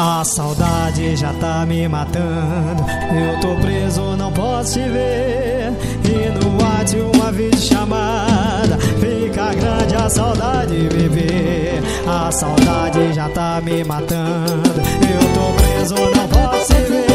A saudade já tá me matando. Eu tô preso, não posso te ver. E no ar de uma videochamada fica grande a saudade, bebê. A saudade já tá me matando. Eu tô preso, não posso te ver.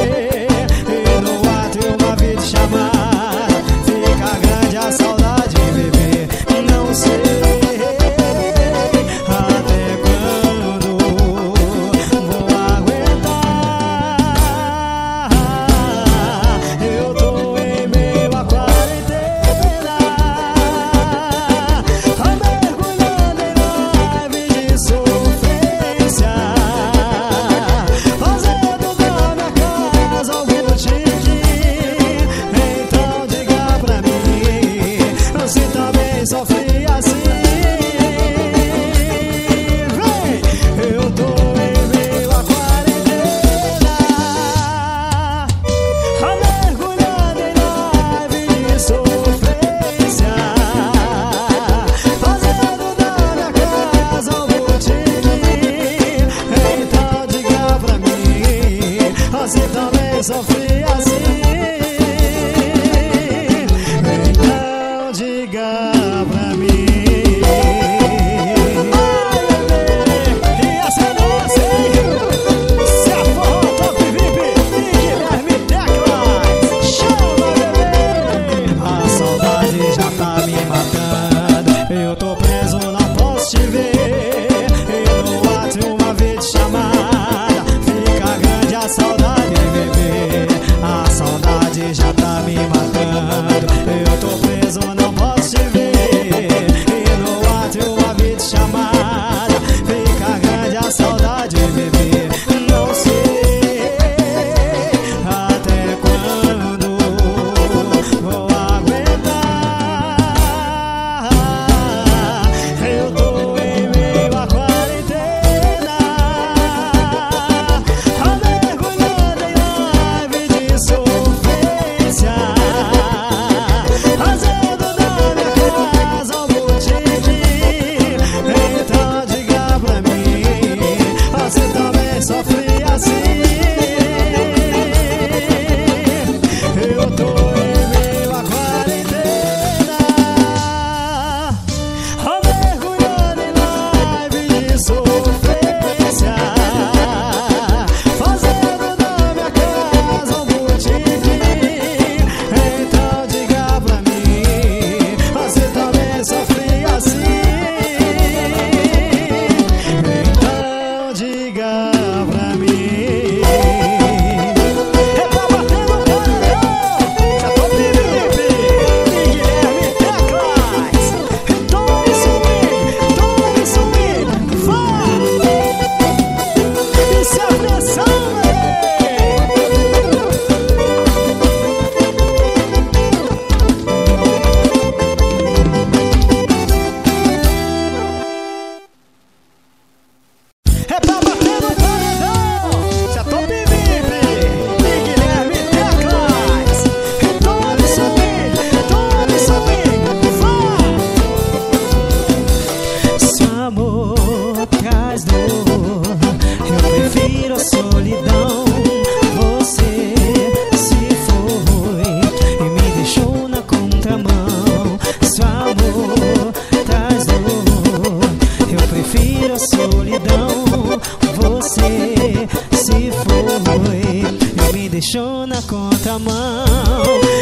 deixou na contramão.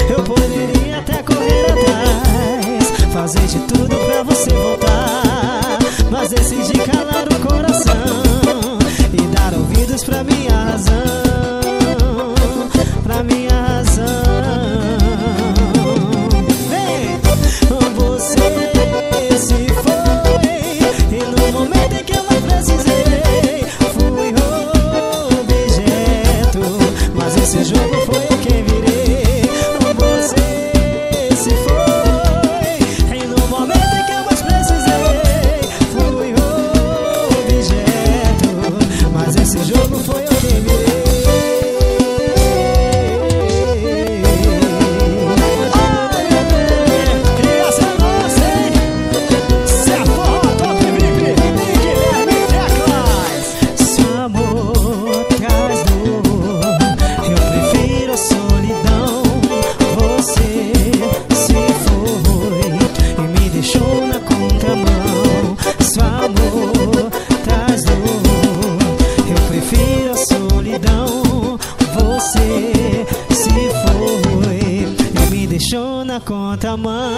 Eu poderia até correr atrás, fazer de tudo. você se foi e me deixou na contramão.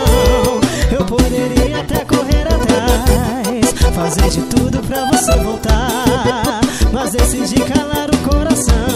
Eu poderia até correr atrás, fazer de tudo pra você voltar, mas decidi calar o coração.